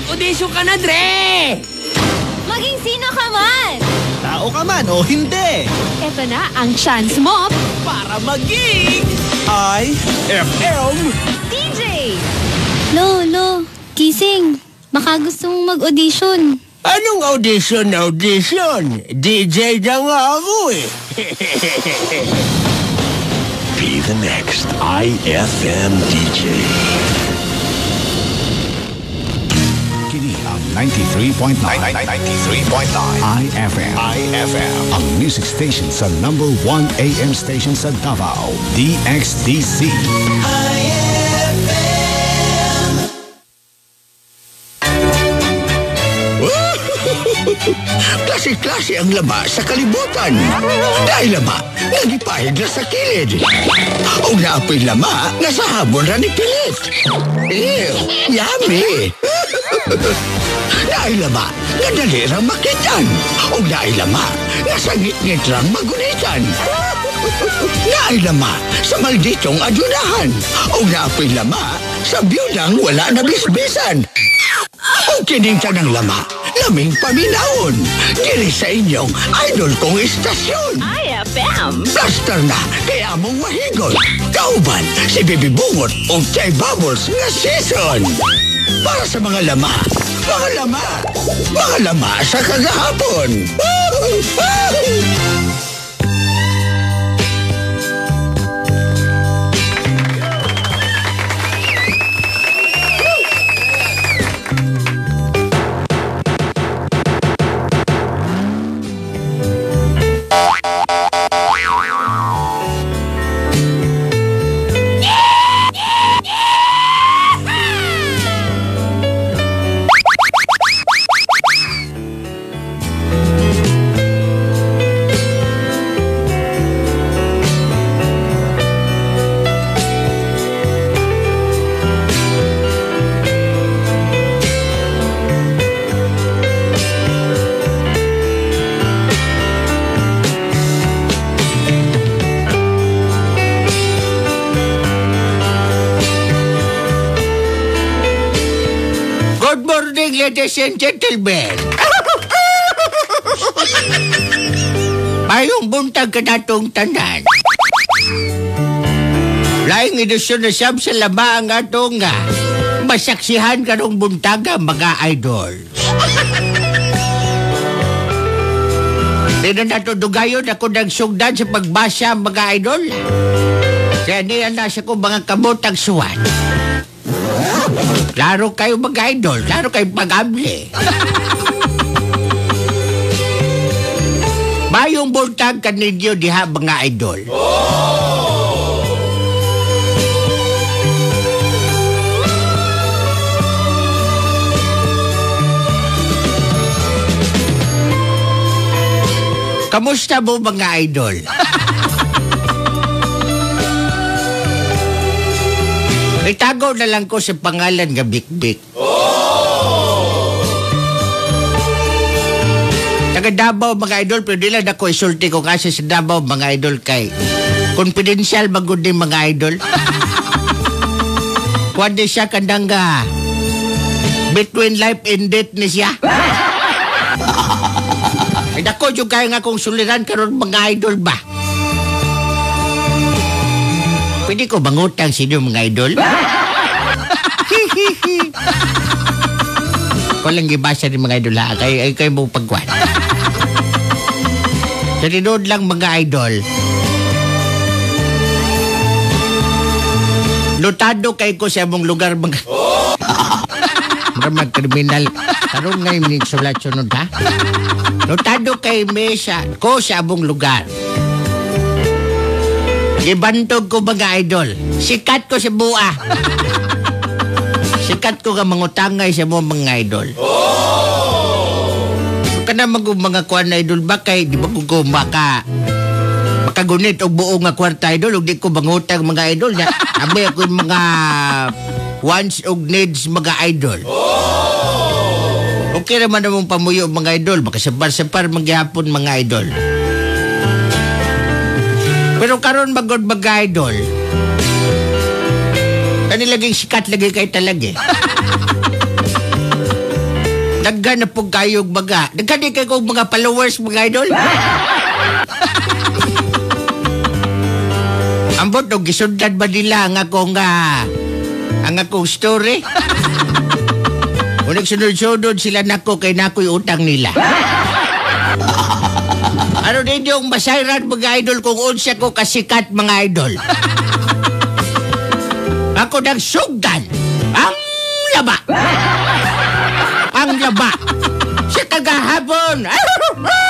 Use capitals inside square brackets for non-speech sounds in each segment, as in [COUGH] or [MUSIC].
mag-audition ka na, Dre! Maging sino ka man! Tao ka man o hindi. Ito na ang chance mo, Para maging IFM. DJ! Lolo, gising. Baka gustong mag-audition. Anong audition audition? DJ na nga ako eh. Be the next IFM DJ. 93.9 93.9 IFM IFM Ang music station sa number 1 AM station sa Davao DXDC Klase-klase ang lama sa kalibutan. Dahil lama, nagipahid na sa kilid. O naapoy lama, nasa habon ra ni pilit. Ew, yummy. [LAUGHS] Dahil lama, nadali rang makitan. O dahil lama, nasa ngit-ngit rang magunitan. Dahil [LAUGHS] lama, sa malditong adyunahan. O naapoy lama, sa biyudang wala na bisbisan. O kining tanang lama, laming paminaon. Dili sa inyong idol kong istasyon. IFM! Plaster na, kaya mong mahigon. Kauban, si Bibi Bungot o Chay Bubbles nga season. Para sa mga lama, mga lama, mga lama sa kagahapon. Good and gentlemen. Mayong buntag ka natong tanan. Laing edisyon na siyam sa lama ang atong nga. Masaksihan ka nung buntaga mga idol. Di na nato dugayon ako nagsugdan sa pagbasa mga idol. Kaya niya na sa ko mga kamotang suwan. Klaro kayo mga idol, klaro kayo pag-amli. Mayong buntag ka ninyo diha mga idol. Kamusta mo mga idol? Itago na lang ko sa pangalan nga Bikbik. Taga Davao mga idol, pero di lang ako isulti ko kasi sa Davao mga idol kay confidential magod ni mga idol. [LAUGHS] Kuwan di siya kandang nga between life and death ni siya. [LAUGHS] Ay dako yung kaya nga kong suliran karon mga idol ba? Pwede ko bangutang sa inyo mga idol? [LAUGHS] ko lang gibasa ni mga idol ha. Kay, ay kayo mong pagkuhan. Sa tinod lang mga idol. Lutado kay ko sa mong lugar mga... [LAUGHS] mga magkriminal. Tarong ngayon ni sulat sunod ha. Lutado kay Mesa ko sa abong lugar. Gibantog ko mga idol. Sikat ko sa bua. Sikat ko ka mangutangay sa mo mga idol. Kana mag mga kuan na idol ba kay di ba ko maka makagunit og buo nga kwarta idol ug di ko mangutang mga idol na abi ako mga wants og needs mga idol. Okay naman namang pamuyo mga idol makasapar-sapar maghapon mga idol. Pero karon magod mga idol. Kani laging sikat lagi kay talaga. eh. [LAUGHS] Daghan na po kayo mga. Daghan din kayo mga followers mga idol. [LAUGHS] Ambot o gisundan ba nila ang akong ah, ang akong story? [LAUGHS] Kung nagsunod-sunod sila nako kay nako'y utang nila. Ano din yung masayran mga idol kung unsa ko kasikat mga idol? Ako nagsugdan ang laba. Ang laba. Sa kagahapon. [LAUGHS]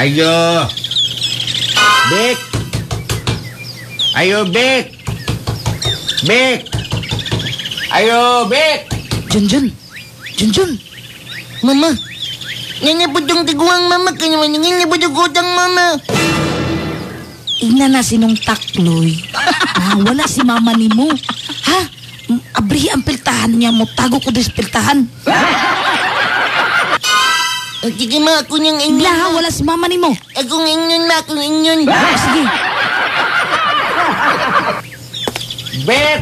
Ayo. Bek. Ayo, Bek. Bek. Ayo, Bek. Junjun. Junjun. Mama. Nanya budong tiguang mama kanya ni budong utang mama. Ina na sinong takloy. ah, [LAUGHS] wala si mama ni mo. Ha? Abri ang piltahan niya mo. Tago ko dis piltahan. Sige ma, ako niyang inyon. Lah, wala si mama ni mo. Akong inyon ma, akong inyon. sige. Bek.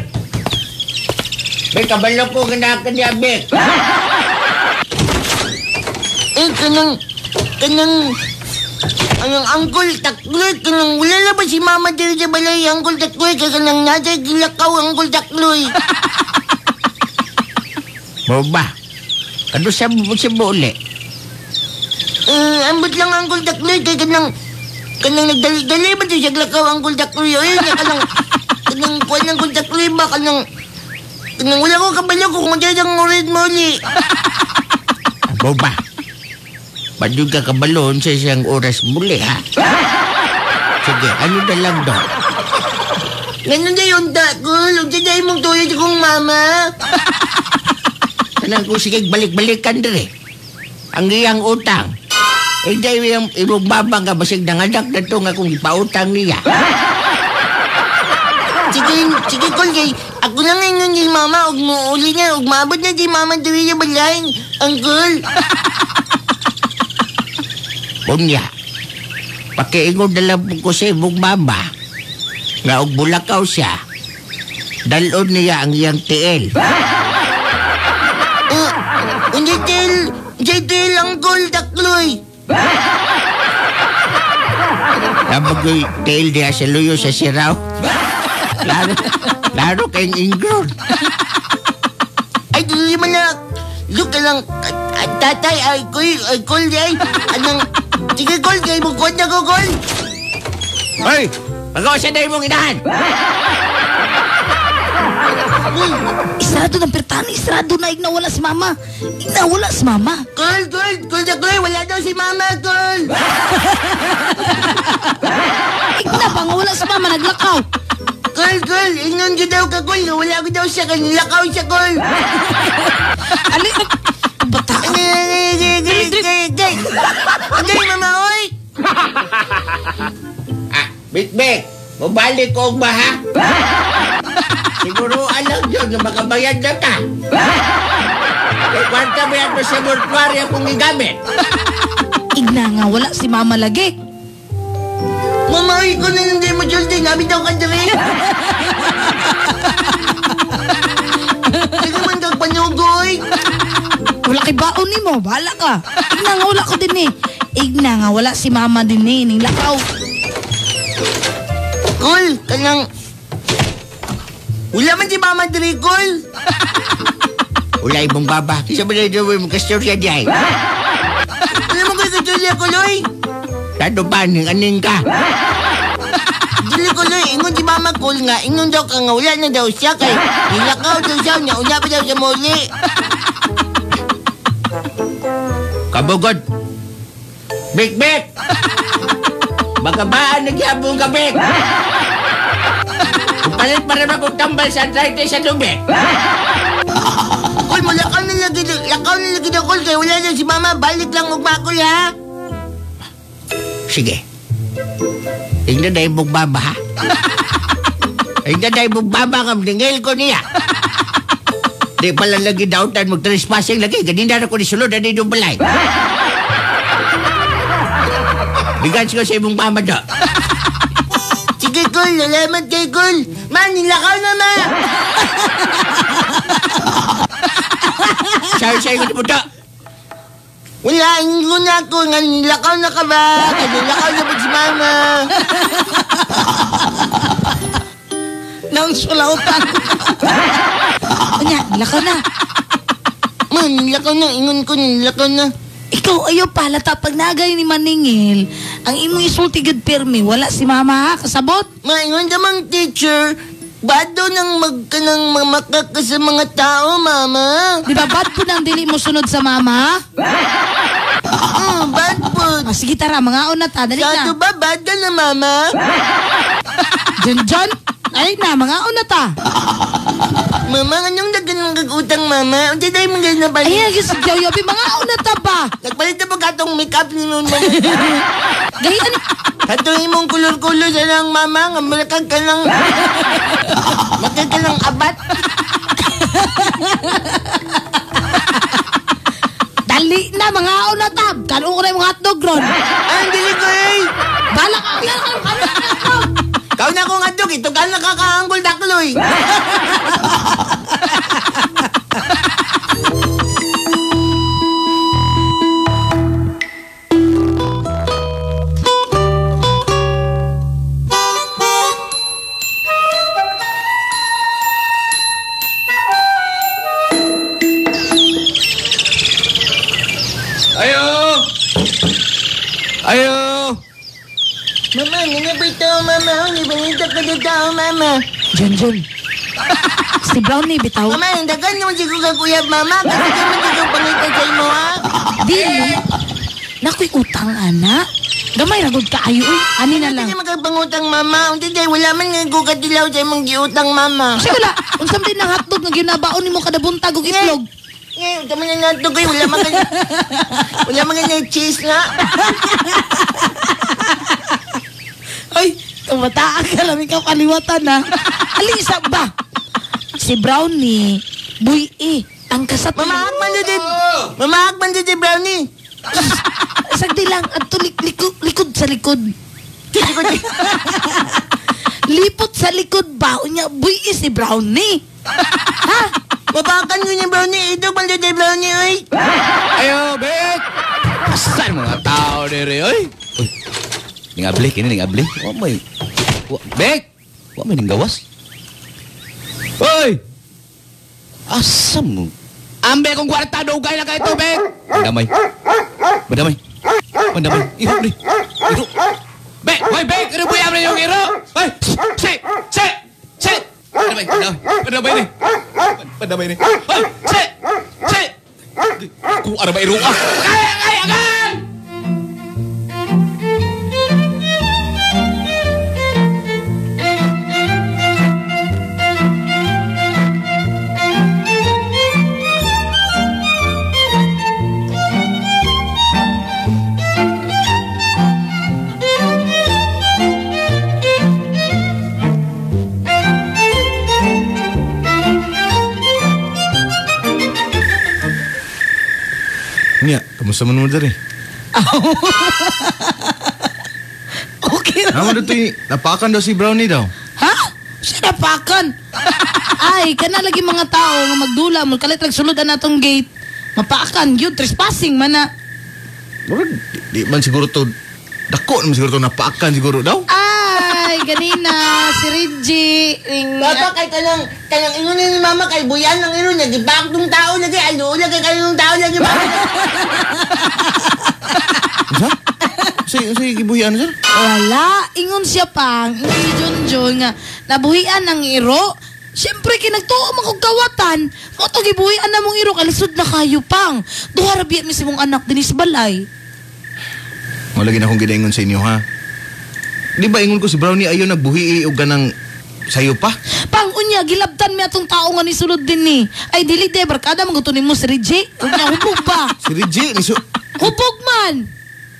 Bek, kabalo ko ganakan niya, Bek. Eh, kanang, kanang, kanang angkol takloy, kanang wala na ba si mama diri sa balay, angkol takloy, kaya kanang nasa gilakaw, angkol takloy. Mo ba? Ano sa mo si Bule? Eh, ambot lang angkol takloy, kaya kanang, kanang nagdali-dali ba diri sa gilakaw, angkol takloy, kaya kanang, kanang kuwan ng angkol takloy ba, kanang, kanang wala ko kabalo ko kung dyan ang ulit mo li. [LAUGHS] Mo ba? Badyo ka kabalon sa isang oras muli, ha? Sige, ano na lang daw? Ganun na yung takol, huwag dyan mong tuyod kong mama. Kanang ko sige balik-balikan dire. Ang iyang utang. Eh, dahil yung ibugbabang ka basig nanganak na ito nga kung ipautang niya. Sige, sige, Kol, kay ako lang ngayon ni Mama, ug mo uli na, ug maabot na di Mama diri sa balay, Uncle. Unya, pakiingon na lang po ko sa imong mama nga og bulakaw siya, dalon niya ang iyang tiil. Uh, [LAUGHS] hindi til, hindi til, Uncle, takloy. [LAUGHS] Nabagoy tiil niya sa luyo sa siraw. Laro, laro kayong ingron. Ay, di man na, look ka lang, at, at tatay, ay, Kol, ay, Kol, ay, anong, sige, Kol, kay mo, kod na ko, Kol. Hoy! Magawa siya na imong inahan! Isarado ng pertana, isarado na, igna wala si Mama. Igna wala si Mama. Kol, Kol, Kol, takloy, wala daw si Mama, Kol. [LAUGHS] igna pa nga wala si Mama, naglakaw. Kol, Kol, ingnon ko daw ka, Kol. Wala ko daw siya, kanilakaw siya, Kol. Ali, bata. Gay, gay, gay, gay. Gay, Mama, oy. Ah, Bitbik, mabalik ko ba ha? Siguro alam yun na makabayad na ka. Kaya kwarta mo yan mo sa mortuary akong gigamit. Igna nga, wala si Mama lagi. Mama, oy, ko na hindi mo Tuesday. Nabi daw ka diri. Sige man kag panugoy. Wala kay baon ni mo, bahala ka. Igna nga wala ko din eh. Igna nga wala si mama din eh, ning lakaw. Kol, kanang... Wala man si mama diri, Kol. Ulay mong baba. Kisa mo na mo kastorya diyan. Wala mo katuloy, Koloy. Tado ba ning aning ka? Dili ko loy, ingon si mama Kol nga, ingon daw ka nga wala na daw siya kay nilakaw daw siya niya, una pa daw siya muli. Kabugod. Bik, bik! Magabaan nagyabong ka, bik! Palit pa rin akong tambal sa arthritis sa lubik. Kol, mo lakaw na lagi, lakaw na lagi na kol, kaya wala na si mama, balik lang ugmakol ha. Sige. Ingnan na yung baba, ha? [LAUGHS] Ingnan na yung baba ng ningil ko niya. Di pala lagi dautan mag-trespassing lagi. Ganina na ko ni sulod na nito balay. [LAUGHS] Bigans ko sa imong mama do. Sige, kol, lalaman kay kol. Man, nilakaw na ma. Sayo sa'yo ko mo do. Wala, ko na ako, nga nilakaw na ka ba? Kaya nilakaw na ba si mama? [LAUGHS] Nang sulautan. Anya, lakaw na. Man, nilakaw na, ingon ko, nilakaw na. Ikaw ayaw pala pag nagay ni Maningil. Ang imong isulti gud pirmi, wala si mama ha, kasabot. Ma, ingon namang teacher, bado nang magkanang mamakak ka sa mga tao, mama. Di ba bad po nang dili mo sunod sa mama? Hmm, bad po. Ah, sige tara, mga una ta, dali na. ba, bad ka na, mama? John John, dali na, mga una ta. [LAUGHS] Mama, anong dagan ng gagutang, mama? Unti tayo mga na ba? Ay, ay, sa Yoyobi, mga una ta ba? Nagpalit na ba katong make-up ni mo? Gahian, Katong imong kulor-kulor sa lang, mama. Nga malakag ka lang. [LAUGHS] Makag ka lang abat. dali na, mga una ta. Kanon ko na yung mga hotdog ron. Ay, dili ko eh. Bala ka, ano ka, Kau na akong adok. Ito ka nakakaanggol dakloy. [LAUGHS] mama? John John. Si Brownie, bitaw. Mama, ang dagan naman siguro ka kuya, mama. Kasi naman siguro pangitan sa imo, ha? Di, nakoy utang, ana. Gamay na gud kaayo, uy. Ani na lang. Hindi magpangutang, mama. Unti tayo, wala man nga gugat dilaw sa imong giutang, mama. Sige wala, unsam din ng hotdog nga ginabaon nimo kada buntag og itlog. Ngayon, tama na nato kayo. Wala man nga- Wala man nga cheese nga. [LAUGHS] Tumataan ka lang ikaw kaliwatan na. Alisa ba? Si Brownie, buy eh, ang kasat Mama, akman dito. Mama, akman dito, brownie. Sagdi lang, at tulik, likod, likod sa likod. Lipot sa likod ba? Unya, buy eh si Brownie. ha? Mabakan nyo niya, brownie. Ito, man dito, brownie, ay. Ayo, Bek! Asan mga tao diri, oy? Uy, ningabli, kini ningabli. Wa may... Bek! Wa may ninggawas. Hoy! Asam mo? Ambe kong kwarta, dugay na kayo to, Bek! Madamay. Madamay. Madamay. Iro, ni. Iro. Bek! Hoy, Bek! Ano po yung yung iro? Hoy! Si! Si! Si! Madamay. Madamay. Madamay ni. Madamay ni. Hoy! Si! Si! Kung ano ba iro ah? Kaya, kaya, kaya! Nya, kamusta man mo dari? [LAUGHS] Okay Naman dito yung napakan daw si Brownie daw. Ha? Sinapakan. Ay, kana lagi mga tao nga magdula mo kalit lang sulod na atong gate. Mapakan yun, trespassing man na. Murag, di, di man siguro to, dako naman siguro to napakan siguro daw. Ay, ganina, si Reggie. ing- Papa, kay kanang, kanang ino ni mama, kay buyan ng ino niya. Gibak ng tao, lagi, alo, lagi, kayo ng tao, lagi, bakit? Sa? Say, say, gibuhian sir. Wala, ingon siya pang, ingon si John John nga, nabuhian ng iro. Siyempre, kinagtuo mo kong kawatan. Mo to gibuhian na mong iro, kalisod na kayo pang. Duha rabiat mi si mong anak din sa balay. Wala gina akong ginaingon sa inyo ha. Di ba ingon ko si Brownie ayo nagbuhi og ganang sayo pa? Pang unya, gilabtan mi atong tao nga ni sulod din ni. Ay, dili de, barkada magutunin mo si Reggie. Huwag na, hubog ba? [LAUGHS] Si Reggie ni so Hubog man!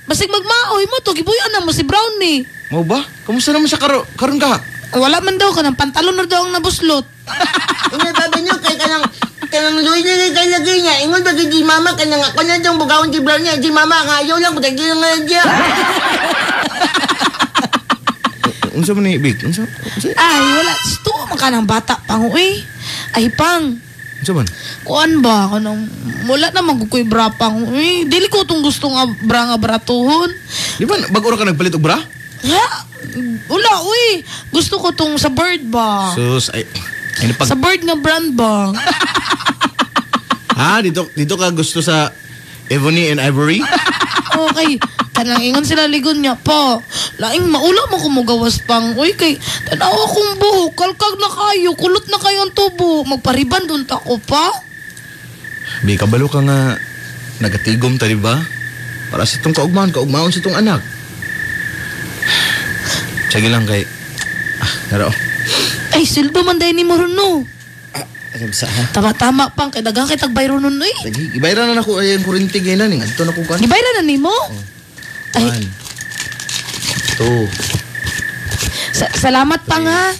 Basig magmaoy mo to, gibuhian na mo si Brownie. Mo ba? Kamusta naman siya karo karon ka? Wala man daw ka ng pantalon na daw ang nabuslot. [LAUGHS] Ingat sabi niyo kay kanang kanang luwi na kay lagi niya. Ingon ba di mama kanang ako na dong bugawon di brown niya. Di mama nga ayaw lang budag di nga diya. [LAUGHS] Unsa man ni Big? Unsa? Unsa? Ay, wala. Tuwa man ka ng bata, pang uy. Ay, pang. Unsa man? Kuan ba? Kanang, wala na magkukuy bra pang uy. Dili ko itong gusto nga bra nga bratuhon. Di ba bago ra ka nagpalit og bra? Ha? Wala, uy. Gusto ko tong sa bird ba? Sus ay ay pag Sa bird nga brand ba? Ha, [LAUGHS] dito dito ka gusto sa Ebony and Ivory? Okay. Kanang ingon sila ligon niya pa. Laing maula mo kumugawas pang. Uy, kay tanaw akong buhok. Kalkag na kayo. Kulot na kayo ang tubo. Magpariban dun ta ko pa. Di kabalo ka nga nagatigom ta di ba? Para sa itong kaugmaon, kaugmaon sa itong anak. Sige lang kay Ah, naro. Ay, sildo man dahil ni Moruno. Ano sa ha? Tama-tama pang. Kay dagang kay tagbay nun uy. Sige, ibayran na ako ay ang kurintig ngayon na ning. Adto na ko kan. Gibayra na nimo? Ay, One. Two. sa- salamat pang ha.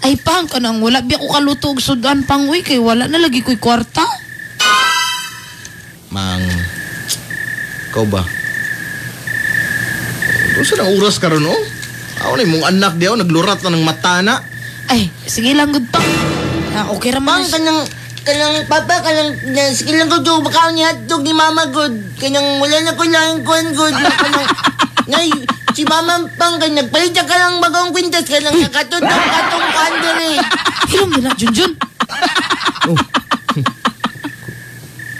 Ay pang, kanang wala biya ko kaluto og sudan pang uy. Kay wala na lagi ko'y kwarta. Mang. Ikaw ba? Kung saan ang oras ka ron, oh? Ako na mong anak di ako, naglurat na ng mata na. Ay, sige lang good pang. Ah, okay raman. Pang kanang kanang papa kanang na sige lang ko do bakaw ni hotdog ni mama good. Kanang wala na ko lang kuan good. Kanang [LAUGHS] ngay si mama pang kay nagpalit ka lang bagong kwintas kanang nakatutong katong kandere. Hilom nila, Junjun.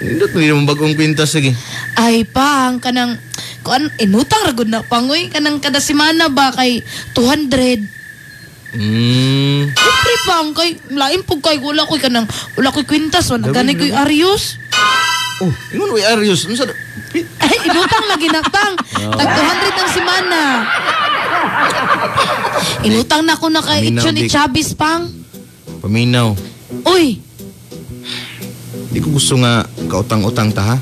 Hindi mo naman bagong kwintas sige. Ay pang, kanang kuan inutang ragod na pangoy kanang kada semana ba kay 200 Hmm. Siyempre pang kay lain pug kay wala koy kanang wala koy kwintas wala ganay koy dabi. Arius Oh, ingon way Arius. Ano sa... [LAUGHS] ay inutang lagi na pang tag 200 ang semana inutang na ko na kay Minaw, Itcho ni. Chavez pang Paminaw. uy Di ko gusto nga kautang-utang ta ha.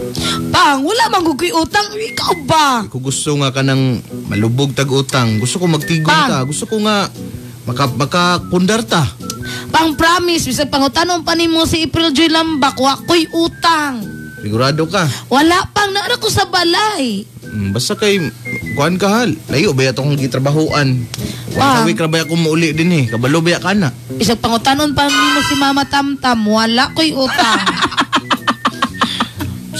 pang wala man gud koy utang ikaw ba Di ko gusto nga kanang malubog tag-utang. Gusto ko magtigom Pang. ta. Gusto ko nga maka makapundar ta. pang promise bisag pangutanon pa nimo si April Joy Lambak wa koy utang Sigurado ka. wala pang naara ko sa balay Mm, Basta kay kuan ka hal. Layo ba itong gitrabahoan? Pang. Sabi ka ba ako mauli din eh. Kabalo ba ka na? Isang pangutanon pa nimo si Mama Tamtam, wala ko'y utang. [LAUGHS]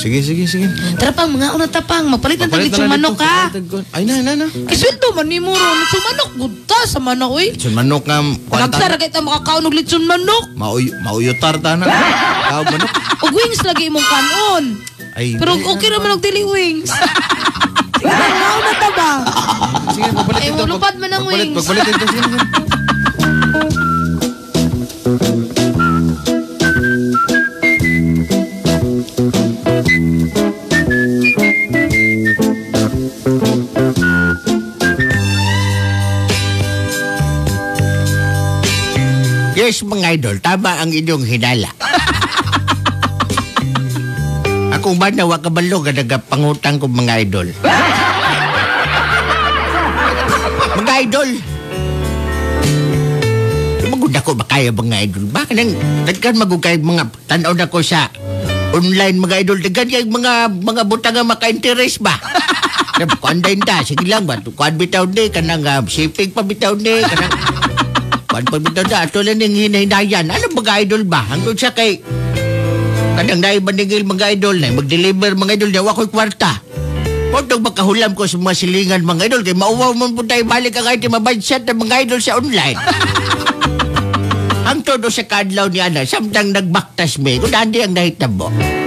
Sige, sige, sige. Tara pang mga una tapang, magpalit ng taglit na sa lang manok dito. ha. Ay na, na, na. Kisweldo man ni mo ron, sa manok, gudta sa manok, uy. Lechon manok nga. ta- Nagsara kay ta makakaon og lechon manok. Mauy, mauyutar ta na. [LAUGHS] Tawag manok. Og wings lagi imong kanon. Ay, Pero ay, okay naman og dili wings. [LAUGHS] Sige na, una tabang. Sige, pagpalit Ay, ito. mulupad man ang Pagpalit, wings. Pagpalit ito. Sige, sige. Yes, mga idol, tama ang inyong hinala. Ako ba na wakabalo ka nagapangutang ko mga idol? mga idol! Magod ako ba kaya mga idol? Baka nang nagkan magugay mga tanaw na ko sa online mga idol. Dagan yung mga mga butang nga maka-interest ba? [LAUGHS] Kuandain ta, sige lang ba? Kuan bitaw ni, kanang uh, shipping pa bitaw ni, kanang Kuan pa bitaw na, ato lang yung hinahinayan. Ano mga idol ba? Hanggang siya kay kanang naibanigil mga idol na mag-deliver mga idol na wako'y kwarta. Pwede makahulam ko sa mga silingan mga idol kay mauwaw mo po tayo balik ang item mabadset ng mga idol sa online. [LAUGHS] ang todo sa kadlaw ni Ana, samtang nagbaktas me, kung ang nahitabo. kadong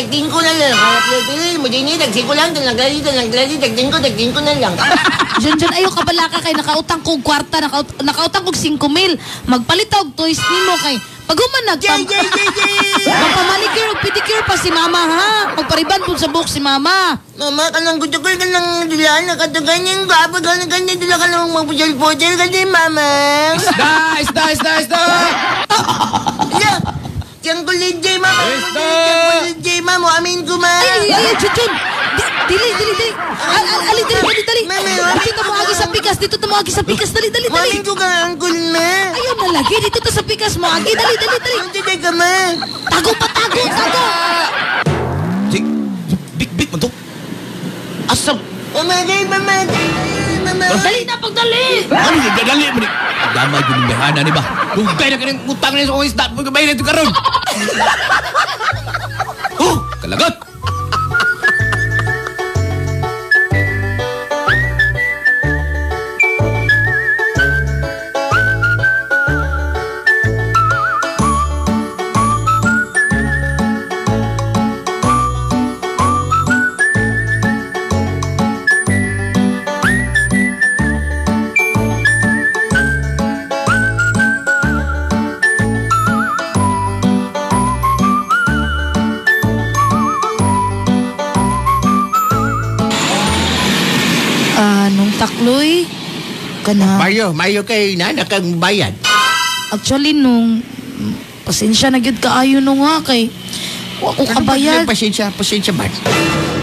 tagting ko, ko na lang. Harap na pili mo din eh. Tagting ko lang, talaglali, talaglali. Tagting ko, tagting ko na lang. Diyan, diyan, ayaw ka bala ka kay nakautang kong kwarta, nakaut nakautang kong 5 mil. Magpalit og toys nimo kay pag human nagpam... Jay, jay, jay, jay! [LAUGHS] Magpamanicure pedicure pa si mama ha. Magpariban po sa buhok si mama. Mama, kanang gusto ko kanang dilaan na katagan yung gaba. Kanang ganyan dila ka lang magpujal-pujal. Kanang mama. Isda, isda, isda, isda! [LAUGHS] Ala, Tiyang kulit Jay, mama. Esther! Tiyang kulit mama. Amin ko, ma. Ay, ay, ay, Chuchun! Di- Dili, dili, dili! Al, al, ali, dili, dili, dili! Mami, mami. Dito mo agi sa pikas, dito mo agi sa pikas, dali, dali, dali! Amin ko ka, angkol, ma. Ayaw na lagi, dito to sa pikas mo agi, dali, dali, dali! Ang tiday ka, ma. Tago pa, tago, tago! Big, big mo to. Asam. Mamagay. Mamagay. Dali na, pagdali! Ano yung dadali mo ni? Damay ko ng behana ni ba? Kung kaya na ka ng utang na sa kong isda, kung kabay na ito karon. Oh, [LAUGHS] kalagot! Mayo, mayo kay na nakang bayad. Actually, nung pasensya na gyud kaayo nung nga kay wa ko kabayad. Pasensya, pasensya man.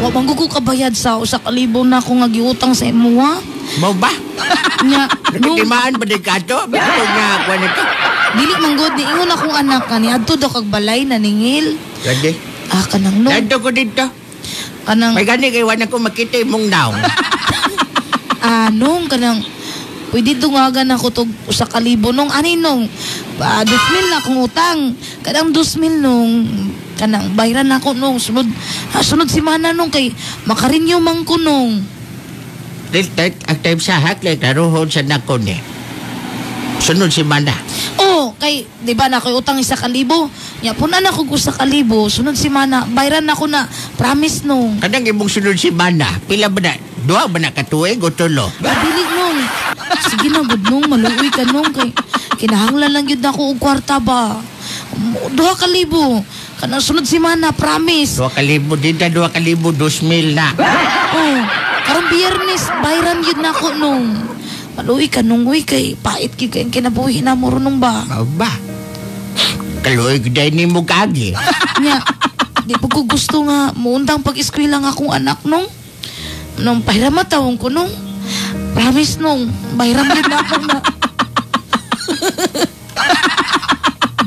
Wa man ko kabayad sa usa ka libo na ako nga giutang sa imo ha. Mau ba? Nya, [LAUGHS] nung Nagtimaan ba din ka to? Nga ako na to. dili man gud ni ingon akong anak kani adto daw kag balay naningil. Gandi. Ah, kanang nung Nando ko dito. kanang May gani kay wala ko makita imong naong. [LAUGHS] anong kanang pwede dungagan ako tog usa ka libo nung ani nung uh, 2,000 na akong utang kanang 2,000 nung kanang bayran ako nung sunod ah, sunod si mana nung kay makarinyo man ko nung Dito, ang time sa haklik, naroon sa nako ni. Sunod si Mana. oh kay di ba na koy utang isa ka libo nya punan ako ko sa kalibo sunod si mana bayran ako na promise nung Kadang imong sunod si Mana. Pila ba na? Duha ba na katuig o tulo? Nung. Sige na, good nung. Maluoy ka nung. Kay, kinahanglan lang yun ako og kwarta ba. Duha ka libo. Kanang sunod si Mana, promise. Dua kalibo din na, dua kalibo, dos mil na. Oh, karong biyernes, bayran yun na ako nung. Maluoy ka nung, uy, kay pait kay kay kinabuhi na mo nung ba. Mau ba? Kaluig dahil ni mo kagi. Nya, di po ko gusto nga, muundang pag-eskwela nga akong anak nung. Nung pahiram matawang ko nung. Promise nung, bayran yun na ako na.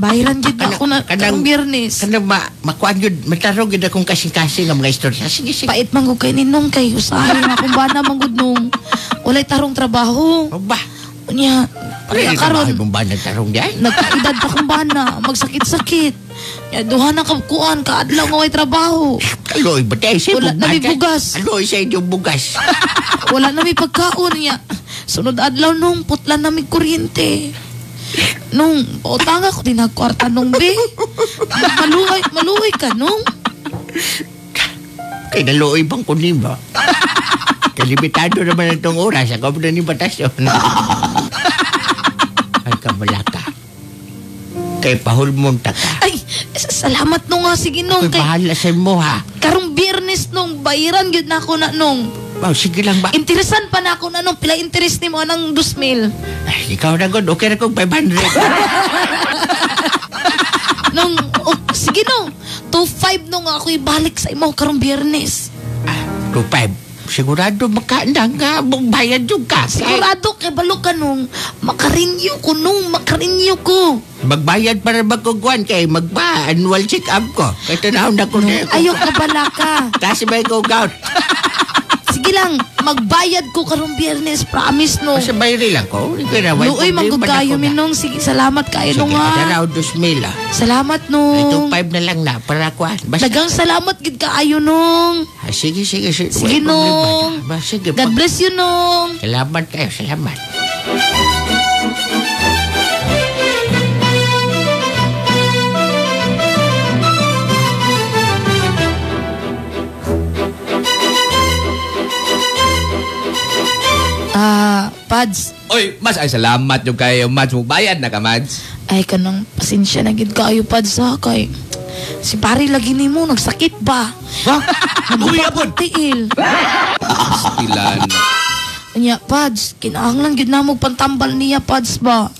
bayran yun na ako na karong biyernes. Kanang ma, makuan yun, matarong yun akong kasing-kasing ang mga istorya. Sige, sige. Pait man kay ninong kay usahay nga kung bana man gud nung walay tarong trabaho. Ba? Nya, Kaya kaya karon mong ba tarong diyan? nagkaedad ta kung bana, magsakit-sakit. Ya duha na kabukuan ka adlaw nga way trabaho. Kaloy ba tayo sa Wala na may bugas. Kaloy sa inyong bugas. [LAUGHS] Wala na may pagkaon niya. Sunod adlaw nung putla na may kuryente. Nung utang ako dinagkwarta nung be. [LAUGHS] Maluhay, maluhay ka nung. Kay naloy bang kunin ba? [LAUGHS] Kalimitado naman itong oras. Ako na ni batasyon. [LAUGHS] Ay, kamalaka. Kay pahulmunta ka. Ay, salamat nung nga sige nung Ako'y kay bahala sa mo ha. karong biyernes nung bayaran gyud na ako na nung. Wow, sige lang ba? Interesan pa na ako na nung pila interest nimo anang 2,000. Ay, ikaw na god. Okay na kong 500. [LAUGHS] Nung oh, sige nung 2,500 nung ako ibalik sa imo karong biyernes. ah, 2.5. Sigurado makaandang nga mong bayad yung ka. Sigurado kay balo ka nung makarinyo ko nung makarinyo ko. Magbayad para magkukuhan kay magba annual check-up ko. Kaya tanawin na ko na. Ayaw ka bala ka. [LAUGHS] Kasi may ko gout. Sige lang, magbayad ko karong biyernes, promise no. Kasi bayari lang ko. Hindi ko na. may Luoy, ko na. minong. Sige, salamat kayo Sige, nung ha. tanaw dos mil ah. Salamat Ito nung. 5 na lang na para kuhan. Basta. Dagang salamat gid kaayo nung. Ah, sige, sige, sige. Sige, sige. God bless you nung. Salamat kayo, salamat. Ah, Pads. Oy, Mads, ay salamat yung kayo, Mads. Bayad na ka, Mads. Ay, kanang pasensya na gid kaayo, Pads, ha? Kay, si pare lagi ni mo, nagsakit ba? Ha? [LAUGHS] Apod. Tiil. Stilan. Anya, Pads, kinahanglan gid na mo pantambal niya, Pads ba?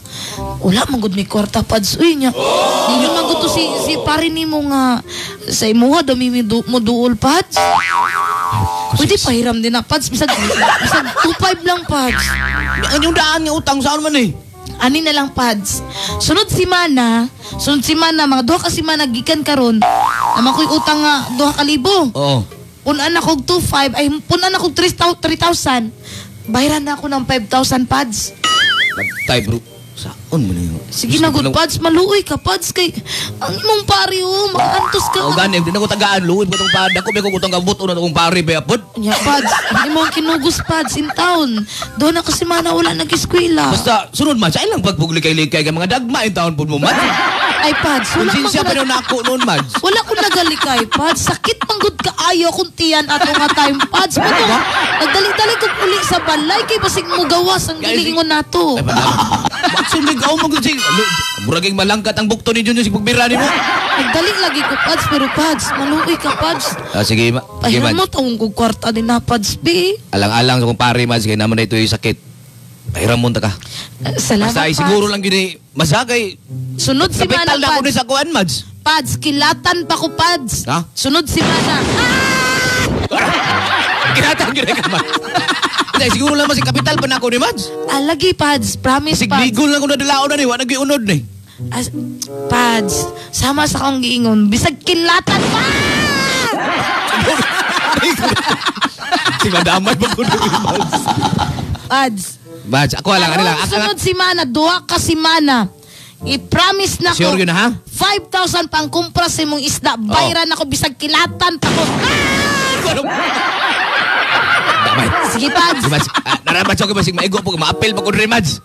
Wala man gud may kwarta, Pads. Uy, nya. Di man gud to si, si pare ni mo nga sa imuha daw mi du, mo duol, Pads. Pwede pahiram din na, Pads. Bisag, bisag 2.5 lang, Pads. Ang yung daan nga utang, saan man eh? Ani na lang, Pads. Sunod si Mana, sunod si Mana, mga duha ka si Mana gikan karon. Ama ko'y utang nga duha ka libo. Oo. Punan ako 2.5, ay punan ako 3,000. Bayaran na ako ng 5,000, Pads. Tay, bro. Saan mo na yun? Sige na, good Pads. Maluoy ka, Pads. Kay, ang imong pari, oh. Makantos ka. O gani, hindi na ko tagaan. Luwid ko itong pad. Ako may kukutang kabut. Una itong pari, be, apod. Nya, Pads. Ang imong kinugos, Pads, in town. Doon na kasi mana wala nag-eskwela. Basta, sunod man, sa ilang pagpuglikay-likay ka mga dagma yung taon po mo, Mads. Ay, Pads. Wala Konsensya pa magala- na ako noon, Mads. Wala ko nagalikay, Pads. Sakit pang good ka ayo kung tiyan ato nga time, Pads. Pato, nagdali-dali ko uli sa balay kay basig mo gawas ang gilingon nato. Ay, [LAUGHS] ligaw mo kasi? Buraging malangkat ang bukto ni Junior si pagbira ni mo. Nagdali lagi ko, Pads. Pero, Pads, maluoy ka, Pads. Ah, sige, ma. Sige, Pahiram mo taong kong kwarta din na, Pads, be. Alang-alang sa pari, Mads. Kaya naman na ito yung sakit. Pahiram mo ta ka. Eh, Salamat, Basta ay Pads. siguro lang yun eh. Masagay. Sunod si Mana, Kapital na Pads. sa kuan, Mads. Pads, kilatan pa ko, Pads. Ha? Sunod si Mana. Kinatang yun ka, Mads. [LAUGHS] Kasi siguro lang masing kapital pa na ako ni Mads. Ah, lagi, Pads. Promise, Pads. gligol lang ko nadalaon na ni. Wala nag-iunod na eh. As, Pads, sama sa kong giingon. Bisag kilatan pa! [LAUGHS] Si madamay pa ko ni Mads. Pads. Mads, ako lang. Ano lang. Ako sunod si Mana, duha ka si Mana. I-promise na ko. Sure yun na, ha? 5,000 pang kumpra sa imong isda. Oh. Bayran ako bisag kilatan pa ko. Damay. [LAUGHS] Sige, Pads. Mads, ah, siya ko basing maigo po. Ma-apel pa ko ni Mads.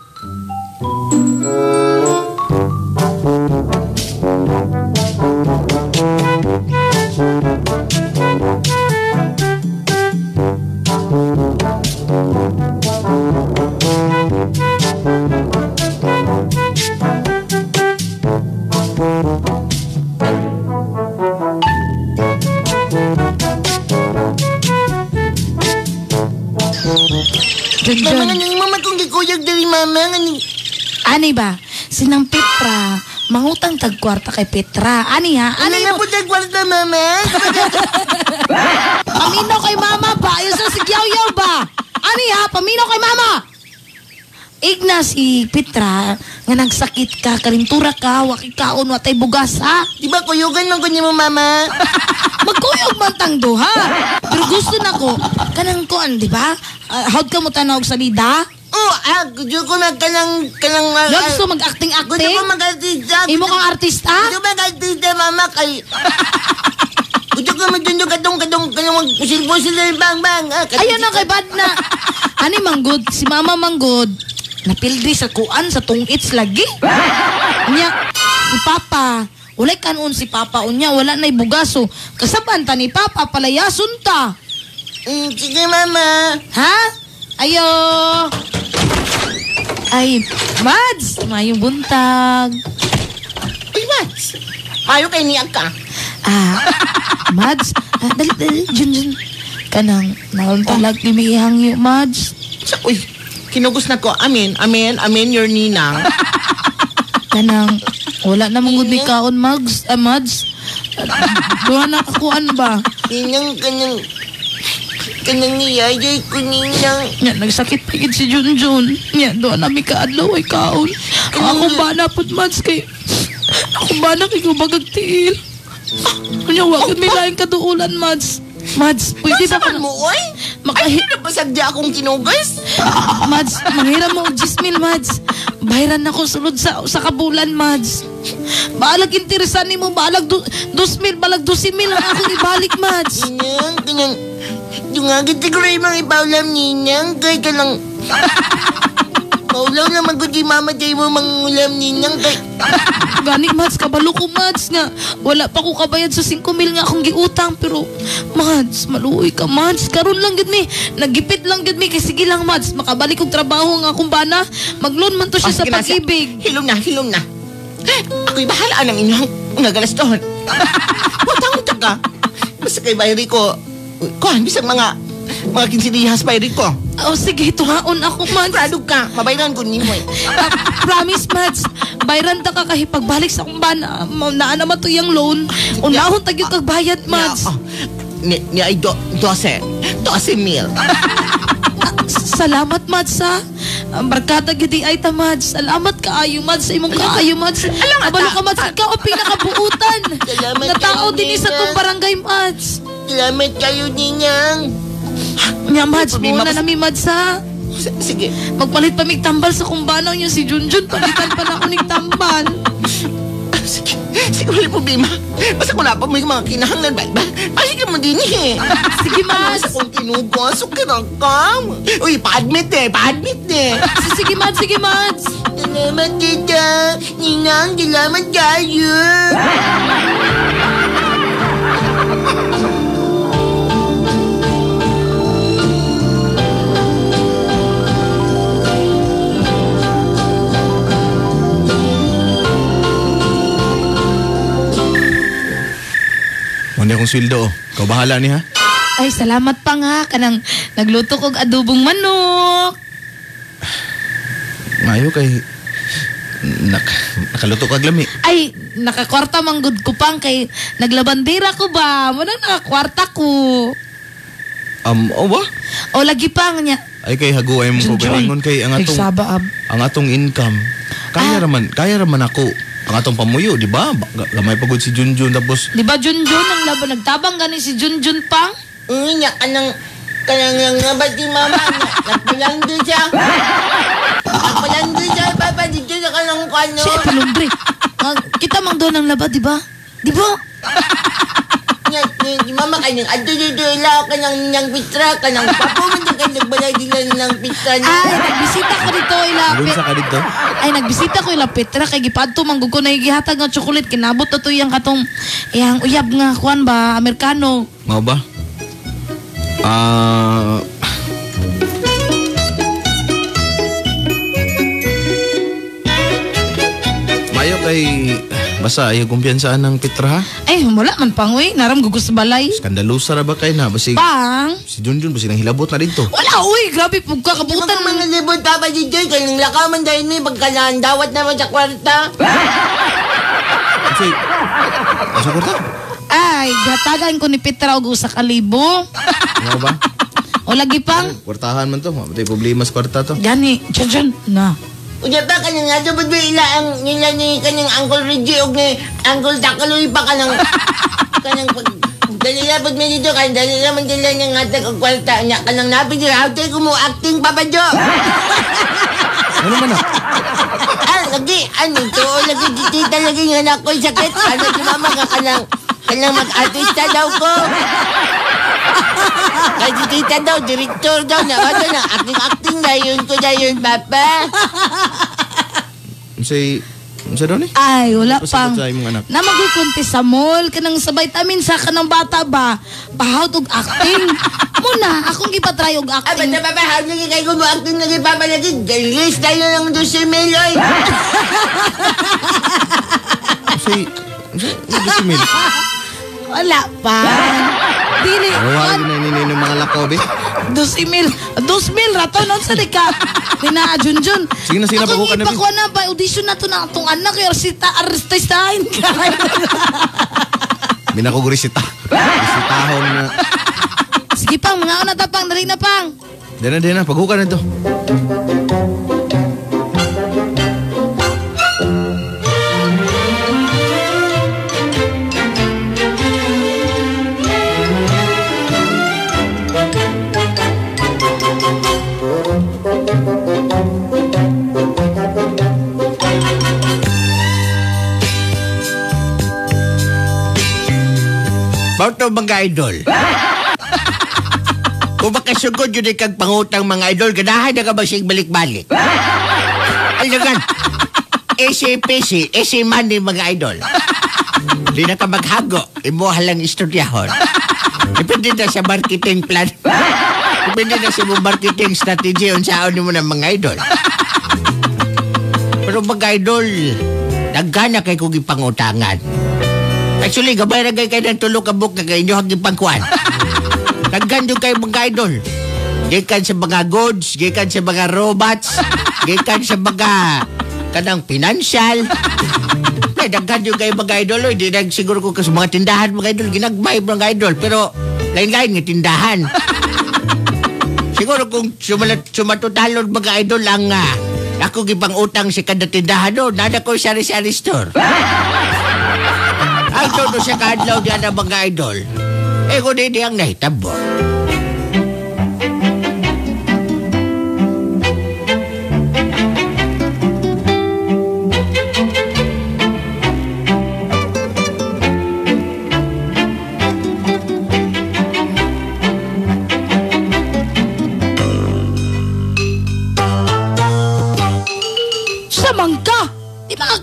Ani ba? Sinang Petra. Mangutang tag kwarta kay Petra. Ani ha? Ano Ani na po kwarta, mama? [LAUGHS] Paminaw kay mama ba? Ayos na si Yaw ba? Ani ha? Paminaw kay mama! Igna si Petra nga nagsakit ka, karintura ka, wakikaon, watay bugas ha? Di ba kuyugan man ko niyo mo, mama? [LAUGHS] Magkuyog man tang duha. Pero gusto na ko, kanang kuan, di ba? Ah, hawd ka mo tanawag sa lida? Oo, ah, gusto ko na kalang, ah, Lo, gusto gusto mag-acting-acting? ko mag-artista. Imo kang artista? Gusto ko mag-artista, mama, kay... [LAUGHS] Gusto ko magtundog katong katong katong magpusil-pusil na bang bang. Ah, Ayun na kay bad na. [LAUGHS] Ani manggod, si mama manggod. Napildi sa kuan sa tungits lagi. [LAUGHS] Nya, si papa. Walay kanon si papa unya, wala na bugaso. Kasaban ta ni papa palayason ta. Mm, sige, mama. Ha? Ayo. Ay, Mads, mayong buntag. Uy, Mads. Ayaw kay niya ka. Ah, [LAUGHS] Mads, ah, dali, dali, dyan, dyan. Kanang, naon talag ni may hangyo, Mads. Sa, uy, kinugos na ko. Amen, amen, amen, your ninang. [LAUGHS] Kanang, wala na mong ni kaon, Mags, ah, Mads. Doon na kakuan ba? ninang, kanang, kanang niyayay ko, ninang. Nya, nagsakit pa si Junjun. Nya, doon na may kaadlaw ay kaon. Ako ba na pud, Mads, kay... Ako ba na kay gubagag tiil. Kanya, wag may laing kaduulan, Mads. Mads, pwede ba ka mo, oy? Makahi... Ano ba sadya akong kinugas? Mads, manghiram mo og 10 mil, Mads. Bayaran na ko sulod sa sa kabulan, Mads. Balag interesan ni mo, balag du, 2 mil, balag 12 mil ang akong ibalik, Mads. Ninang, kanang, yung agad siguro yung mga ipaulam, ninang. Kaya ka lang, Adlaw na magod di mamatay mo mangulam ninyang kay... Gani, Mads, kabalo ko, Mads, nga. Wala pa ko kabayad sa 5 mil nga akong giutang. Pero, Mads, maluoy ka, Mads. Karon lang gid mi. Nagipit lang gid mi. Kay sige lang, Mads. Makabalik og trabaho nga akong bana. Mag-loan man to siya Ah, sa pag-ibig. Hilom na, hilom na. Ako'y bahala ng inyong nagalaston. Utang-utang [LAUGHS] ka. Basta kay Bayri ko, kuhan, bisang mga mga kinsilihas Bayri ko. O sige, tuhaon ako, Mads. Prado ka, mabayran ko ni mo eh. Ah, promise, Mads. Bayran ta ka kahit pagbalik sa akong bana. Ma- Naa naman to yung loan. Unahon tag yung kagbayad, Mads. Oh, ni, ni ay do, 12. 12 mil. Salamat, Mads, ha. Ang barkada gidi ay ta, Mads. Salamat kaayo, Mads, sa imong kaayo, Mads. Abalo ka, Mads. Ikaw ang pinakabuutan. Salamat Nga tao din sa tong barangay, Mads. Salamat kayo ninyang. Nga, Mads, problema muna ko- nami, Mads, ha. S- Sige. Magpalit pa mig tambal sa kumbanaw niya si Junjun. Palitan pa na ako ning tambal. [LAUGHS] Sige. Sige, wala problema. Basta kung na pa may mga kinahanglan ba? ba? Ka mo din eh. [LAUGHS] Sige, Mads. Basta kung tinugas, okay na ka. Uy, pa-admit eh, pa-admit eh. Sige, Mads, sige, Mads. Salamat tita. Ninang, salamat kayo. [LAUGHS] Hindi akong sweldo, oh. Ikaw bahala ni, ha? Ay, salamat pa nga. Kanang nagluto kog adobong manok. Ngayo kay... Nak, nakaluto kag lami. Ay, nakakwarta manggod ko pang kay naglabandera ko ba? Muna nakakwarta ko. Um, oh ba? O lagi pang niya. Ay kay haguay mo ko galingon kay ang atong Nagsaba, ab. ang atong income. Kaya raman, kaya raman ako ang atong pamuyo, di ba? Ba- ga- Gamay pagod si Junjun tapos Di ba Junjun ang laban nagtabang gani si Junjun pang? Unya ka nang kanang nga ba di mama nagpulang doon siya. Nagpulang doon siya papa dito sa kanang kano. Siya palumbre. [LAUGHS] Ah, kita mang doon ang laba, di ba? Di ba? Nya ni di mama kanyang adto dito ila kanang nang pitra kanang papo man din kay nagbalay din ng pitra niya. Ay, nagbisita ko dito ila. Nagun sa ka dito. Ay, nagbisita ko ila Petra kay gipadto manggug ko na nga chocolate kinabot to yang katong yang uyab nga kuan ba Amerikano. Mao ba? Ah, Mayo kay basta ayaw kumpiyansaan ng Petra ha. Ay, wala man pang uy, naram gugos sa balay. Skandalusa ra ba kay na basig Pang. si Junjun basig nang hilabot na dito. Wala uy, grabe pug Butan kakabutan man nga libot papa dito kanang lakaman dahil ni pagkalaan dawat naman sa kwarta. Kasi Asa ko ta? Ay, gatagan ko ni Petra og usa ka libo. Mao ba? O lagi pang. Kwartahan man to, mabay problema sa kwarta to. Gani, dyan, dyan. Na. Unya pa kanang nga dapat ba ila ang nila ni kanang Uncle Reggie og ni Uncle Takaloy pa kanang [LAUGHS] kanang pag dali na pag may dito kan dali naman dila niya nga tag og kwarta nya kanang ate ko mo acting papa Jo. [LAUGHS] Ano man na? [LAUGHS] ah lagi ano to lagi tita lagi nga na ko sakit ano si mama ka kanang kanang mag-artista daw ko. Kay si tita daw, director daw na ano na acting-acting na yun ko na yun, papa. Say, unsa daw ni? Ay, wala pang. sa imong anak. Na magkukunti sa mall, kanang sa vitamin sa kanang bata ba, pahawt og acting. Muna, akong gipatry og Ah, acting. basta papa, hawag lagi kayo kung acting lagi papa lagi. Galis tayo ng 12 mil, oy. Say, si Mil? Wala pa. Dili. Wala na ni ng mga lakaw be. Dos email. Dos mil rato nun sa dika. Tina Junjun. Sige na, sige na, ka na, ipakuha na ba? Audition na to na itong anak. Kaya arsita, artistahin ka. Mina ko gurisita. Gurisitahon na. Sige pang, mga anak na pang. Dali na pang. Dena dena paghukan nito. Ba't mga idol? [LAUGHS] Kung makasugod yun kag pangutang mga idol, ganahan na ka ba siyang balik-balik? Ano gan? ACPC, AC Money mga idol. Di na ka maghago, imo halang istudyahon. Depende na sa marketing plan. Depende na sa marketing strategy unsaon mo na mga idol. Pero mga idol, naggana kay kong ipangutangan. Actually, gabay na kay kayo ng tulog kabuk na kayo hanggang pangkuhan. Nagganyo [LAUGHS] kayo mga idol. Gikan sa mga goods, gikan sa mga robots, gikan sa mga kanang financial. Ay, daghan yung kayo mga idol. Hindi na siguro ko kasi mga tindahan mga idol. Ginagmay mga idol. Pero lain-lain nga tindahan. siguro kung sumalat, sumatutalon mga idol ang ah, ako gipang utang si kada tindahan doon. Nada ko sari-sari store. Ang todo sa kadlaw diyan ang mga idol. Eh kung di ang nahitabo. Samang ka! Di? Ah,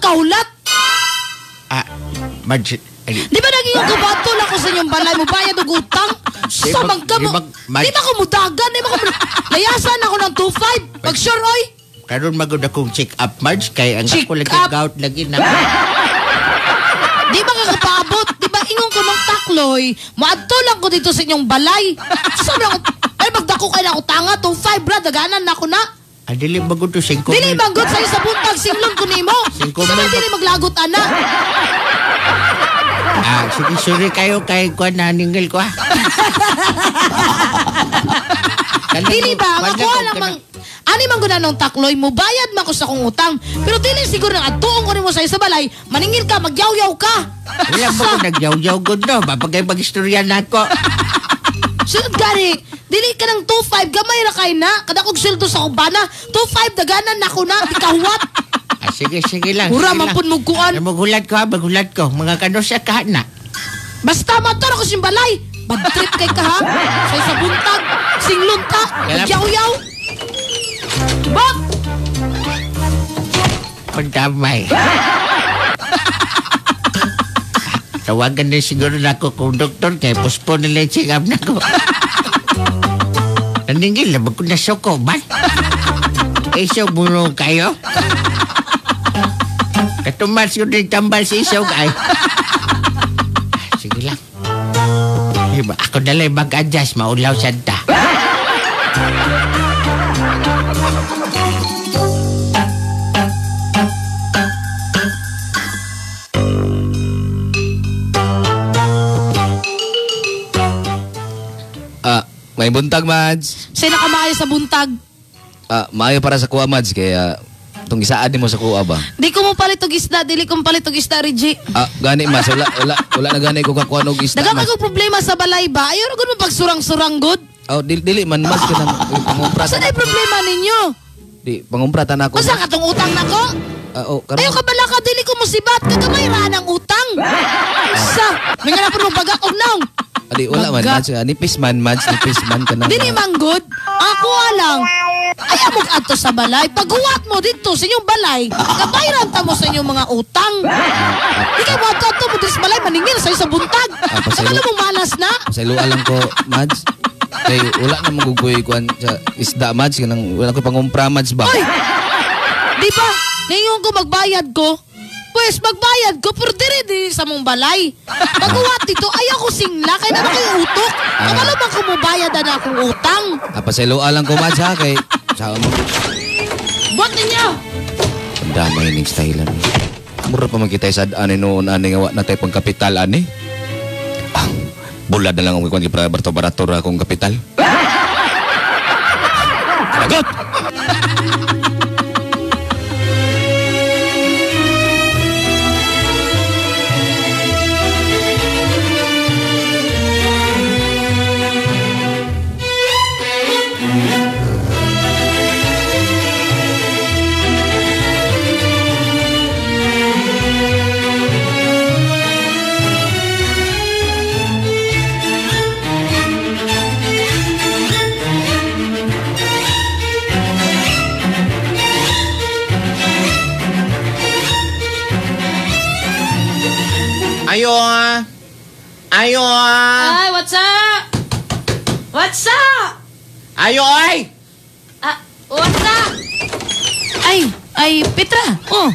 Ay, Di ba naging yung kabatol ako sa inyong balay mo bayad og utang? Samang ka di mo! Di ba ko mudagan? Di ba ko Layasan ako ng 2-5? Pag sure, oy! karon magod akong check up, Marge, kay ang Check ako up? gout lagi na. Di ba ka kapaabot? Di ba ingon ko ng takloy? Maadto lang ko dito sa inyong balay. Sobrang... Ay, magdako kayo na ako tanga. 2-5, brad. Daganan na ako na. Ah, dili magod to 5 Dili mil. manggot sa'yo sa buntag. Singlon ko nimo. Singko Sa mil ba- dili maglagot, ana. Ah, sige, sorry kayo kay kuan na ningil ko ah. [LAUGHS] Dili ba? Ako ko, lang mang... kanang- Ani man guna nung takloy mo, bayad man ko sa kong utang. Pero dili siguro na atuong ko nimo sa sa balay, maningil ka, magyaw-yaw ka. Wala ba ko nagyaw-yaw ko no? Babagay mag-istorya na ako. Sunod gani, dili ka ng 2-5, gamay ra kay na. Kada kong sildo sa kubana, 2-5, daganan na ko na, di kahuwat. Ah, sige, sige lang. Ura, mampun mo kuan. Ah, Maghulat ko ha, maghulat ko. Mga kano sa kahana. Basta matara ko siyang balay. Bad trip kay ka ha. Sa isa buntag, singlon ka, Kaya- magyaw-yaw. Bak! Pagdamay. Tawagan din siguro na ako kung doktor kay postpone nila yung check-up na ko. Naningil na ba ko nasuko ba? Isaw muna kayo? Katumas ko din tambal si isaw kay. Sige lang. Ako na lang mag-adjust, maulaw santa. May buntag, Mads. Sa'yo nakamaayo sa buntag. Ah, maayo para sa kuha, Mads. Kaya, itong isaan mo sa kuha ba? Di ko mo palit og isda, dili ko mo palit og isda, Reggie. Ah, gani, Mads. Wala, wala, wala na gani ko kakuha ng isda, Dagang Mads. ako problema sa balay ba? Ayaw na mo pag surang-surang good. Oh, dili, dili man, Mads. Ka nang pangumpra. Saan ay problema ninyo? Di, pangumpra ta na ako. Masa ka tong utang na Ah, oh, karon. Ayaw ka bala ka, dili ko musibat. Kagamay ra ng utang. Sa, nga na po nung bagak og naong. Adi, wala man. Mads. Ah, Nipis man, Mads. Nipis man ka na. Dili man good. Ako alang. Ayaw mo ato sa balay. Paghuwat mo dito sa inyong balay, kabayran ta mo sa inyong mga utang. Di kayo mo ato ato mo dito sa balay, maningil sa'yo sa buntag. Ah, pasaylo. Nakala mong malas na. Sa iluwa lang ko, Mads. Kay wala na magugoy kuan sa isda, Mads. Kanang, wala ko pangumpra, Mads ba? Oy! Di ba? Ngayon ko magbayad ko. Pues magbayad ko pero dire di sa mong balay. Paghuwat dito ayaw ko singla kay naman kayo utok. Kabalo man ko mo bayad na akong utang. Ah, pasayloa lang ko, Mads, ha? Kay, sa mo, Buat ninyo. ang damay ning stylean. Mura pa magkita sa ani noon ani nga na tay pang kapital ani. Ah, bulad na lang ang kwan para barato-barato ra akong kapital. [LAUGHS] Lagot! Ayo. Ay, what's up? What's up? Ayo ay. Ah, what's up? Ay, ay, Petra. Oh,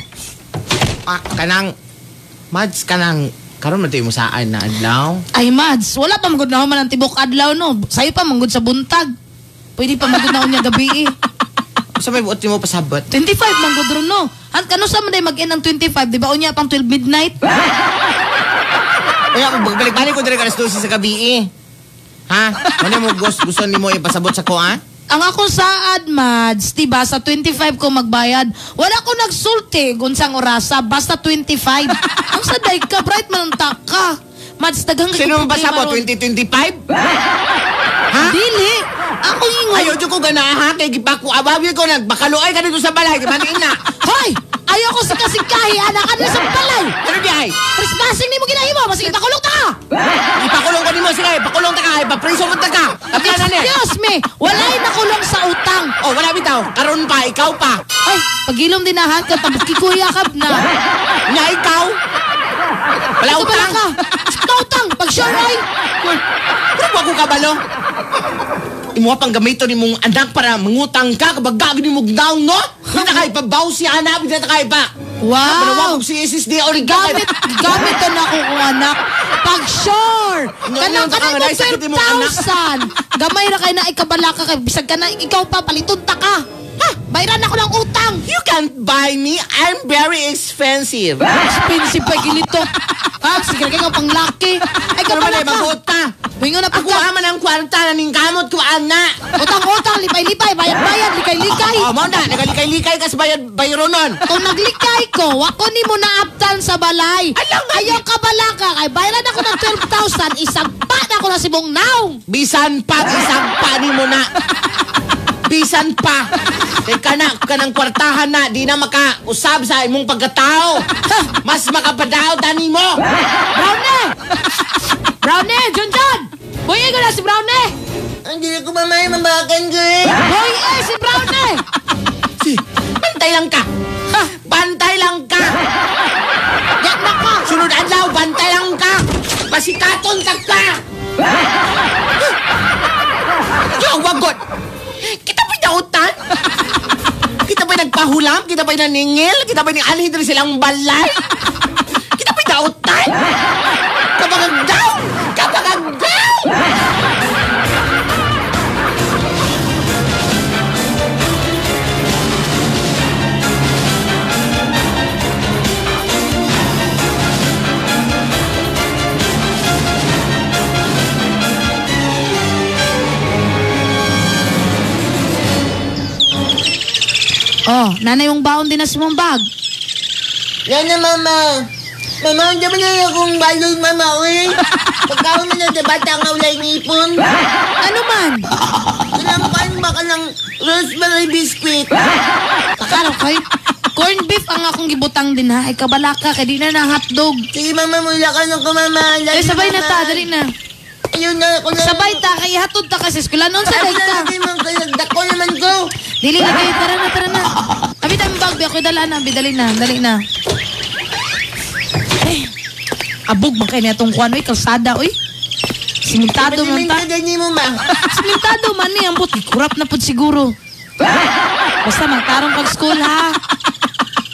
Ah, kanang Mads kanang karon man mo saan na adlaw. ay, Mads. Wala pa magod na man ang tibok adlaw, no? Sa'yo pa magod sa buntag. Pwede pa magod na niya gabi eh. [LAUGHS] Sa may buot mo pasabot. 25 manggod ron, no? Han, kano sa man mag-end ng 25? Di ba unya pang 12 midnight? [LAUGHS] Kaya kung balik-balik ko dire alas 12 sa gabi eh. Ha? Ano mo gusto gusto nimo ipasabot sa ko ah? Ang akong saad, Mads, diba, sa 25 ko magbayad, wala ko nagsulti, gunsang orasa, basta 25. ang saday ka, bright man ang Mads, dagang Sino mo pasabot 2025? Ha? Dili. Ako ingon. Ayo jud ko ganaha kay gipaku abawi ko nag bakaluoy ka dito sa balay gibanin na. [LAUGHS] Hoy! Ayaw ko sa kasikahi, anak ano sa balay. Ano di ay? Trespassing ni mo ginahimo, masig pakulong ta ka. Ipakulong ko nimo sige, pakulong ta ka, ipapriso mo ta ka. Na ni. Excuse me, walay nakulong sa utang. Oh, wala bitaw. Karon pa ikaw pa. Ay, pagilom din na ka, tapos kikuyakap na. Nga ikaw. Wala utang. ka. Utang, pag sure ay. Pero ko kabalo. Imo pang gamito ni mong anak para mangutang ka kapag gagawin ni mong down, no? Hindi na kayo pa baw si anak, hindi na kayo pa. Wow! Manawag si SSD o rin ka. Gamit, gamit na na ako kung anak. Pag sure! Kanang kanang mo sakit mo, anak. 12,000. Gamay na kayo na ikabala ka kay bisag ka na ikaw pa paliton ta ka. Ha? Bayran ako ng utang. You can't buy me. I'm very expensive. Expensive pa gilito. Ha? Sige kayo pang laki. Ay ka. mabuot ka? Hingo na Ako pagka. aman ang kwarta na ning kamot ko, ana. Utang-utang, lipay-lipay, bayad-bayad, likay-likay. Oh, mo na, nagalikay-likay ka sa bayad bayronon. Kung naglikay ko, wako ni mo naaptan sa balay. Alam nga, Ayaw ka bala ka. Kay bayaran ako ng 12,000, isang pa na ako na si Bong Naong. Bisan pa, isang pani mo na. Bisan pa. Kay ka na, ka ng kwartahan na, di na makausab sa imong pagkatao. Mas makapadaw tani mo. Brownie! Brownie! John John! Boy, ko na si Brownie! Hindi na ko mamaya mabakan ko eh. Boy, eh, si Brownie! Si, bantay lang ka. Ha, bantay lang ka. Yan na ka! Sunod adlaw, bantay lang ka. Pasikaton ka ka. Yo, wagot. Kita ba'y nautan? Kita ba'y nagpahulam? Kita ba'y naningil? Kita ba'y nialhin rin silang balay? Kita ba'y nautan? Kapag ang down! Kapag ang down! Oh, nanay yung baon din na si mong bag. Yan na, mama. Mama, hindi mo na akong baloy, mama, uy. [LAUGHS] Pagkaon mo na sa bata nga ulay ngipon. Ano man? Kailangan ba ka ng rosemary biscuit? [LAUGHS] Ko kayo. Corn beef ang akong gibutang din ha. Ay kabala ka, kaya di na na hotdog. Sige, mama, mula ka na ko, mama. Eh, Love you, sabay na ta, dali na. Ayun na, ako na. Sabay ta, kaya hatod ta kasi eskwela. Noon sabay Ay, ta. lagi mo, kalagdak ko naman ko. Dili na kayo, tara na, tara na. Abi tayo bag, bi ako dala na, bi dali na, dali na. Eh, abog man kayo na itong kuwan, uy, kalsada, uy. Simentado man ta. Ganyan mo, ma. Simentado man ni, ang buti, kurap na po siguro. Basta magtarong pag school, ha?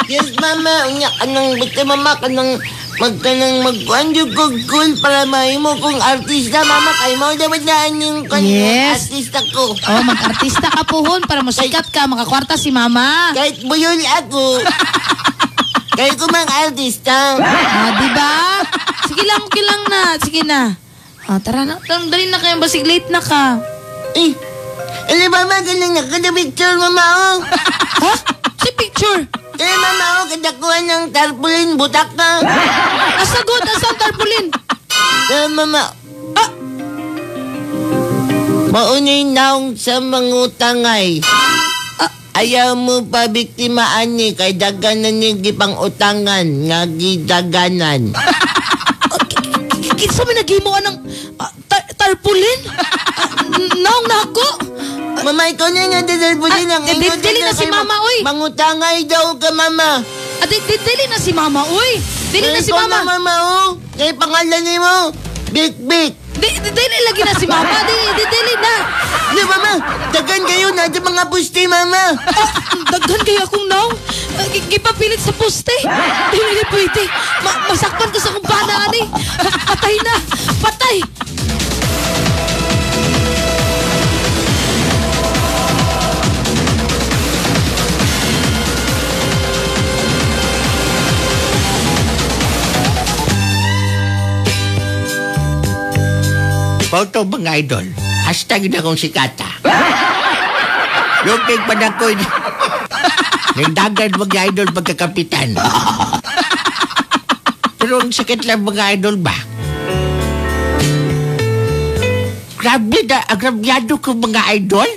Yes, mama. Unya ka nang, basta mama ka nang, magka nang magkuhan yung cool para mahimo kong artista, mama. Kay mo dapat na yung kanyang Yes. artista ko. Oh, mag-artista ka po hon para masikat ka, makakwarta si mama. Kahit buyol ako. [LAUGHS] Kahit ko mang artista. Ah, di ba? Sige lang, okay lang na. Sige na. Ah, tara na. Tara, Dali na kayo, basig late na ka. Eh, alam mama, ganun na kada picture, mama, oh. [LAUGHS] Ha? Si picture. Kaya mama, oh, kadakuhan ng tarpaulin, butak ka. Asagod, asang tarpulin. Kaya mama, ah! Maunay naong sa mangutangay. Ah, Ayaw mo pa biktimaan ni kay daganan ni gipang utangan nga gidaganan. Kinsa may naghimo ng ah, tar- tarpulin? Ah, naong nako? Mama, ikaw na nga dadalpulin Ah, ang eh, ingot dili na si kay Mama, oy. Mangutangay daw ka, mama. Ah, di, dili na si mama, uy. Dili na si Ikaw mama. na, mama, oh. Kaya pangalan ni mo. Big Big. Di, di, dili lagi na si mama. Di, di, dili na. Di mama, dagan kayo na mga puste mama. Daghan kaya akong naong. Uh, gipapilit sa poste. Dili na pwede. Ma masakpan ko sa kumpana, ani. Patay na. Patay. Pauto mga idol. Hashtag na kong sikata. [LAUGHS] Yung tigpan ako. Nagdagan mga idol pagkakapitan. Pero ang sakit lang mga idol ba? Grabe na, agrabyado ko mga idol. [LAUGHS]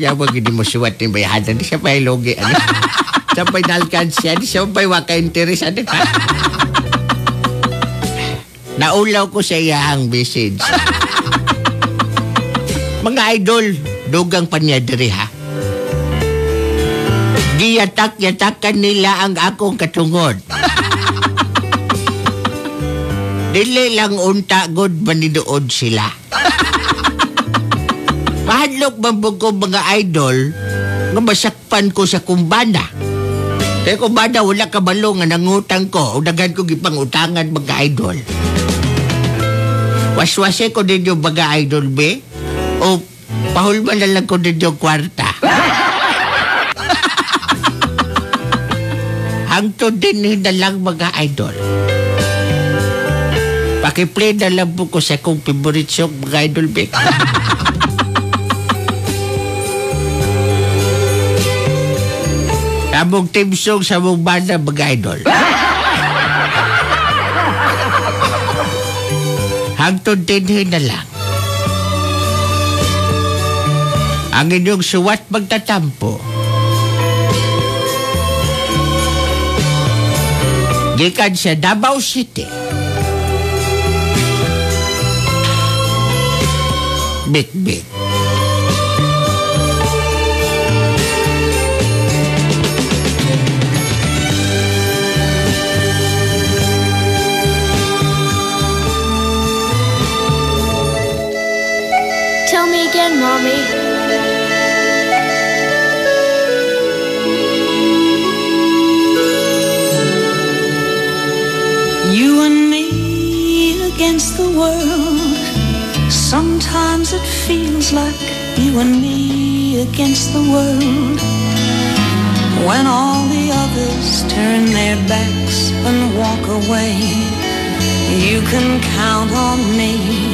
Yawa gini mo suwat ni bayahan. Di siya pa ilogi. Ano? Siya pa inalkansya. Di siya pa waka interes. Ano? Naulaw ko sa iyang message. Mga idol, dugang pa niya diri ha. Giyatak-yatakan nila ang akong katungod. Dili lang unta god maniduod sila. Mahadlok mambog ko mga idol nga masakpan ko sa kumbana. Kaya kumbana wala kabalo nga nangutang ko o daghan ko gipangutangan mga idol. Waswase ko din yung mga idol be o pahulman na lang ko din yung kwarta. [LAUGHS] Hangtod din na lang mga idol. Pakiplay na lang po ko sa kong favorite song mga idol be. Among [LAUGHS] team song sa mong banda mga idol. Hangtod din na lang. Ang inyong suwat magtatampo. Gikan sa Davao City. Big Mommy. And me against the world. Sometimes it feels like you and me against the world. When all the others turn their backs and walk away, you can count on me